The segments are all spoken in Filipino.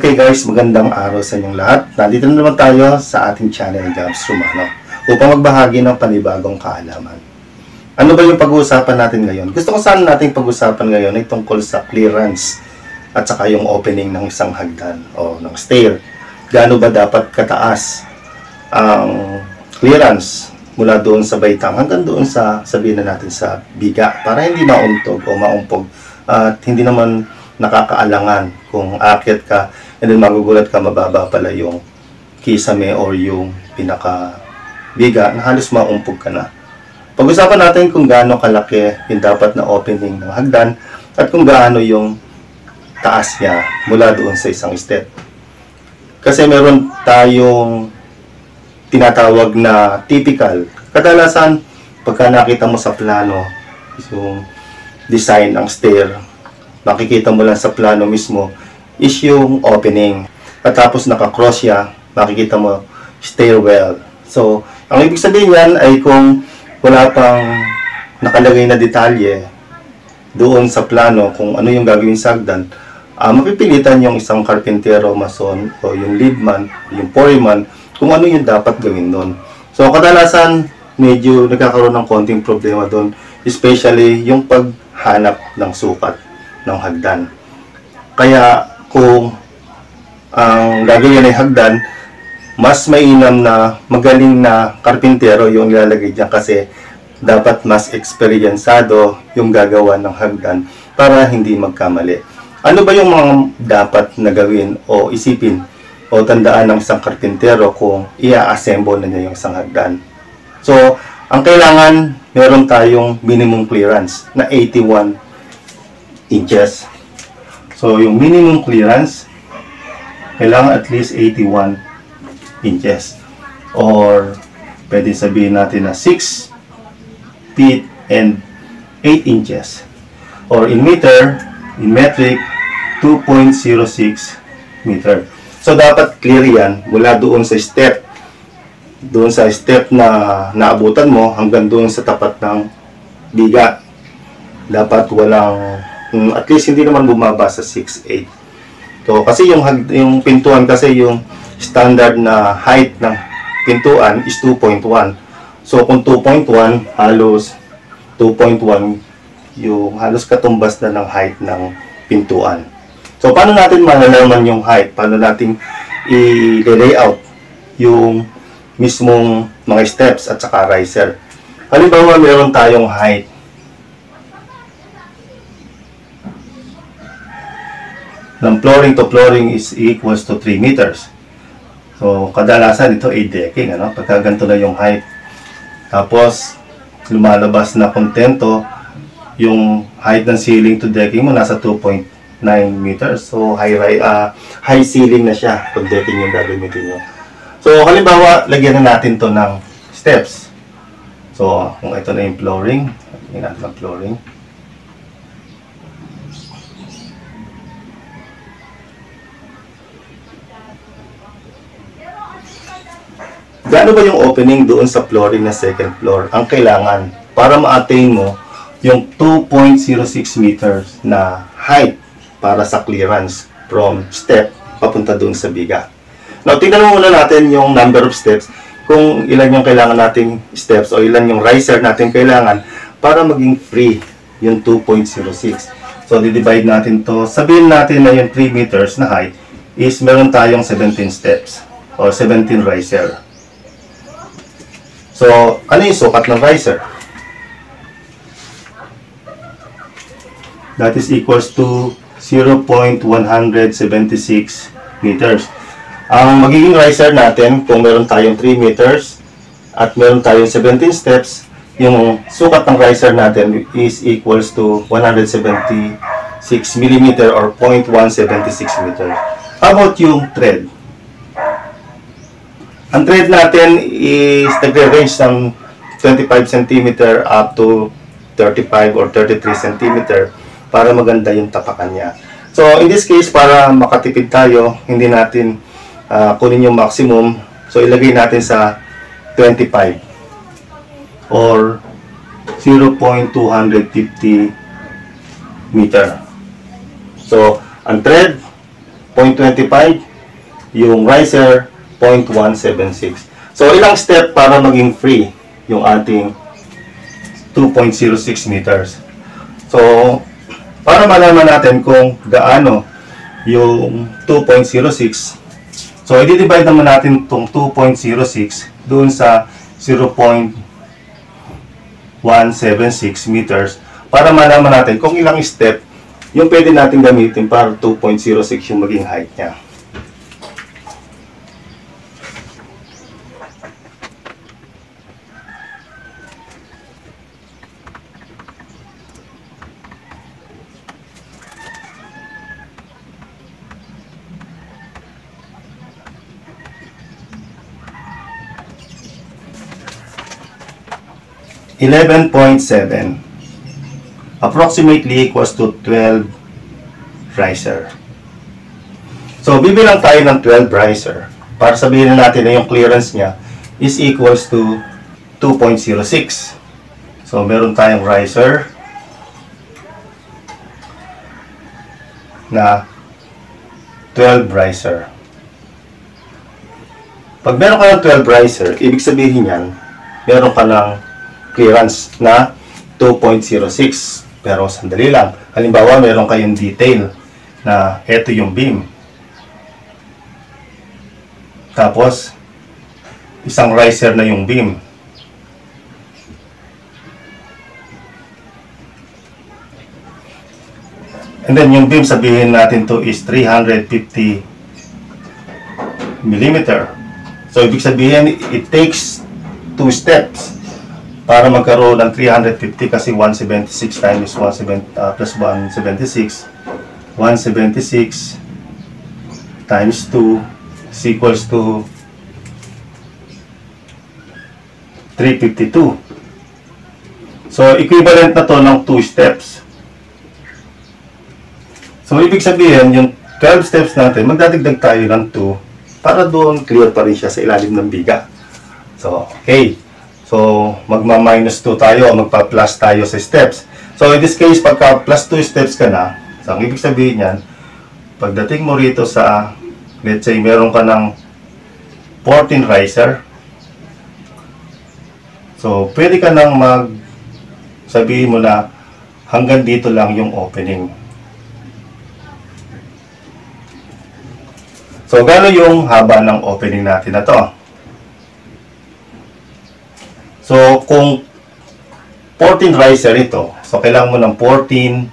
Okay guys, magandang araw sa inyong lahat. Nandito na naman tayo sa ating channel Jobs Romano upang magbahagi ng panibagong kaalaman. Ano ba yung pag-uusapan natin ngayon? Gusto ko sana nating pag-usapan ngayon ay tungkol sa clearance at saka yung opening ng isang hagdan o ng stair. Gaano ba dapat kataas ang clearance mula doon sa baitang hanggang doon sa sabihin na natin sa biga para hindi mauntog o maumpog at hindi naman nakakaalangan kung aakyat ka and then magugulat ka mababa pala yung kisame or yung pinaka biga na halos maumpog ka na. Pag-usapan natin kung gaano kalaki yung dapat na opening ng hagdan at kung gaano yung taas niya mula doon sa isang step. Kasi meron tayong tinatawag na typical. Kadalasan, pagka nakita mo sa plano, yung design ng stair, makikita mo lang sa plano mismo is yung opening. At tapos naka-cross siya, makikita mo stairwell. So, ang ibig sabihin yan ay kung wala pang nakalagay na detalye doon sa plano kung ano yung gagawin sa hagdan, uh, mapipilitan yung isang karpintero, mason, o yung leadman, yung foreman, kung ano yung dapat gawin doon. So, kadalasan, medyo nagkakaroon ng konting problema doon, especially yung paghanap ng sukat ng hagdan. Kaya kung ang gagawin ay hagdan, mas mainam na magaling na karpintero yung ilalagay dyan kasi dapat mas eksperyensado yung gagawa ng hagdan para hindi magkamali. Ano ba yung mga dapat na gawin o isipin o tandaan ng isang karpintero kung i-assemble na niya yung isang hagdan? So, ang kailangan, meron tayong minimum clearance na 81 inches. So, yung minimum clearance, kailangan at least 81 inches. Or, pwede sabihin natin na 6 feet and 8 inches. Or in meter, in metric, 2.06 meter. So, dapat clear yan mula doon sa step. Doon sa step na naabutan mo hanggang doon sa tapat ng biga. Dapat walang um, at least hindi naman bumaba sa 6'8". So, kasi yung, yung pintuan kasi yung standard na height ng pintuan is 2.1. So, kung 2.1, halos 2.1 yung halos katumbas na ng height ng pintuan. So, paano natin malalaman yung height? Paano natin i-layout yung mismong mga steps at saka riser? Halimbawa, meron tayong height ng flooring to flooring is equals to 3 meters. So, kadalasan ito ay decking, ano? Pagka ganito na yung height. Tapos, lumalabas na kontento, yung height ng ceiling to decking mo nasa 2.9 meters. So, high, uh, high ceiling na siya pag decking yung gagamitin nyo. So, halimbawa, lagyan na natin to ng steps. So, kung ito na yung flooring, lagyan natin ng flooring. Gaano ba yung opening doon sa flooring na second floor ang kailangan para ma-attain mo yung 2.06 meters na height para sa clearance from step papunta doon sa biga. Now, tingnan muna natin yung number of steps kung ilan yung kailangan nating steps o ilan yung riser natin kailangan para maging free yung 2.06. So, di-divide natin to. Sabihin natin na yung 3 meters na height is meron tayong 17 steps or 17 riser. So, ano yung sukat ng riser? That is equals to 0.176 meters. Ang magiging riser natin, kung meron tayong 3 meters at meron tayong 17 steps, yung sukat ng riser natin is equals to 176 mm or 0.176 meter. How about yung thread? Ang thread natin is nagre-range ng 25 cm up to 35 or 33 cm para maganda yung tapakan niya. So, in this case, para makatipid tayo, hindi natin uh, kunin yung maximum. So, ilagay natin sa 25 or 0.250 meter. So, ang thread 0.25, yung riser 0.176. So, ilang step para maging free yung ating 2.06 meters. So, para malaman natin kung gaano yung 2.06, so, i-divide naman natin itong 2.06 doon sa 0.176 meters para malaman natin kung ilang step yung pwede natin gamitin para 2.06 yung maging height niya. Eleven point seven approximately equals to 12 riser. So, bibilang tayo ng 12 riser para sabihin na natin na yung clearance niya is equals to 2.06. So, meron tayong riser na 12 riser. Pag meron ka ng 12 riser, ibig sabihin yan, meron ka ng clearance na 2.06. Pero sandali lang. Halimbawa, meron kayong detail na eto yung beam. Tapos, isang riser na yung beam. And then yung beam sabihin natin to is 350 millimeter. So ibig sabihin it takes two steps para magkaroon ng 350 kasi 176 times 170, uh, plus 176 176 times 2 is equals to 352 so equivalent na to ng 2 steps. So ibig sabihin yung 12 steps natin magdadagdag tayo ng 2 para doon clear pa rin siya sa ilalim ng biga. So okay So, magma-minus 2 tayo, magpa-plus tayo sa steps. So, in this case, pagka plus 2 steps ka na, so, ang ibig sabihin yan, pagdating mo rito sa, let's say, meron ka ng 14 riser, so, pwede ka nang mag, sabihin mo na, hanggang dito lang yung opening. So, gano'n yung haba ng opening natin na to? So, kung 14 riser ito, so kailangan mo ng 14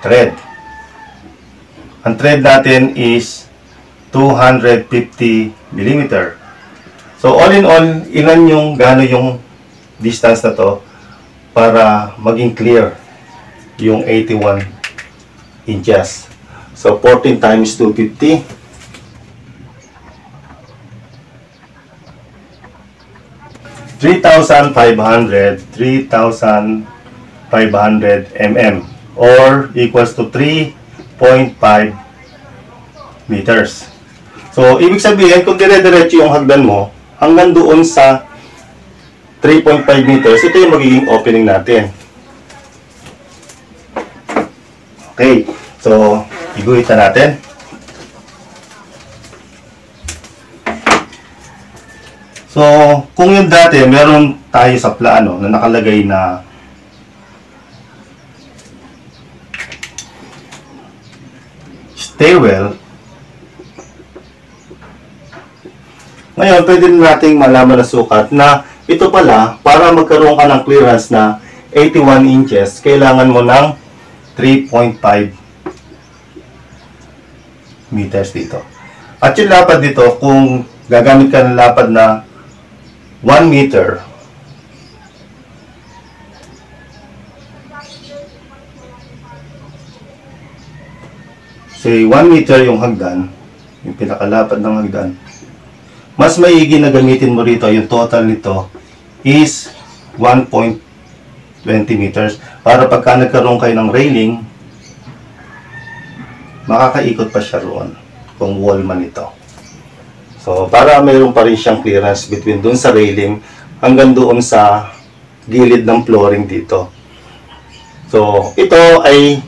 thread. Ang thread natin is 250 mm. So, all in all, ilan yung gano yung distance na to para maging clear yung 81 inches. So, 14 times 250 3,500, 3,500 mm or equals to 3.5 meters. So, ibig sabihin, kung dire-diretso yung hagdan mo, hanggang doon sa 3.5 meters, ito yung magiging opening natin. Okay. So, iguhitan natin. So, kung yung dati, meron tayo sa plano na nakalagay na stairwell, ngayon, pwede nating malaman na sukat na ito pala, para magkaroon ka ng clearance na 81 inches, kailangan mo ng 3.5 meters dito. At yung lapad dito, kung gagamit ka ng lapad na 1 meter. Say 1 meter yung hagdan yung pinakalapad ng hagdan. Mas maigi na gamitin mo rito yung total nito is 1.20 meters. Para pagka nagkaroon kayo ng railing makakaikot pa siya roon kung wall man ito So, para mayroon pa rin siyang clearance between doon sa railing hanggang doon sa gilid ng flooring dito. So, ito ay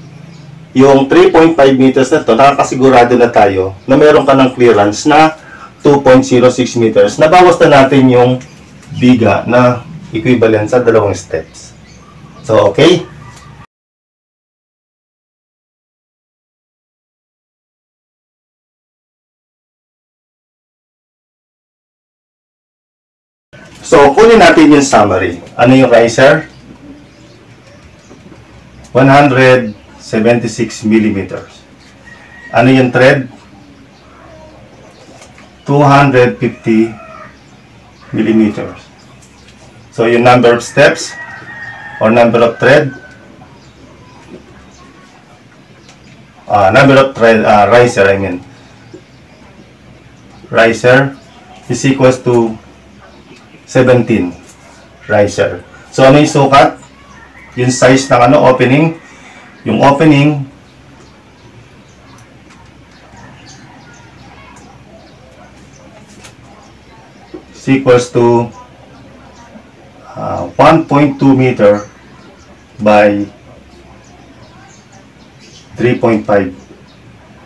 yung 3.5 meters na to, nakakasigurado na tayo na meron ka ng clearance na 2.06 meters. Nabawas na natin yung biga na equivalent sa dalawang steps. So, okay? Kunin natin yung summary. Ano yung riser? 176 millimeters. Ano yung thread? 250 millimeters. So, yung number of steps or number of thread, uh, number of thread, uh, riser, I mean, riser is equals to 17 riser. So, ano yung sukat? Yung size ng ano, opening. Yung opening, equals to uh, 1.2 meter by 3.5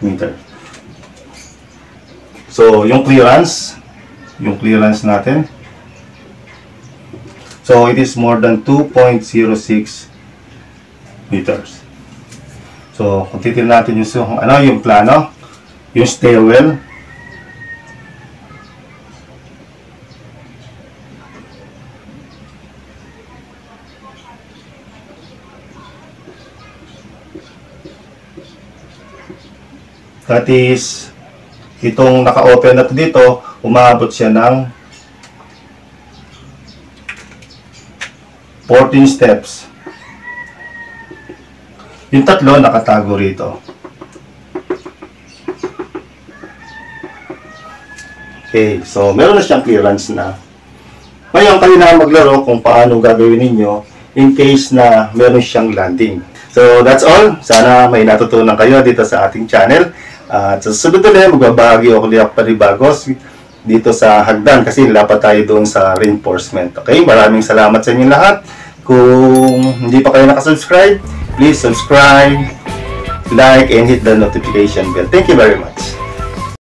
meter. So, yung clearance, yung clearance natin, So it is more than 2.06 meters. So kung titignan natin yung ano yung plano, yung stairwell That is, itong naka-open na to dito, umabot siya ng 14 steps. Yung tatlo nakatago rito. Okay, so meron na siyang clearance na. Ngayon, kayo na maglaro kung paano gagawin ninyo in case na meron siyang landing. So, that's all. Sana may natutunan kayo dito sa ating channel. At uh, sa susunod ulit, magbabahagi ako ulit panibagos dito sa hagdan kasi lapat tayo doon sa reinforcement. Okay, maraming salamat sa inyo lahat. Kung hindi pa kayo nakasubscribe, please subscribe, like, and hit the notification bell. Thank you very much.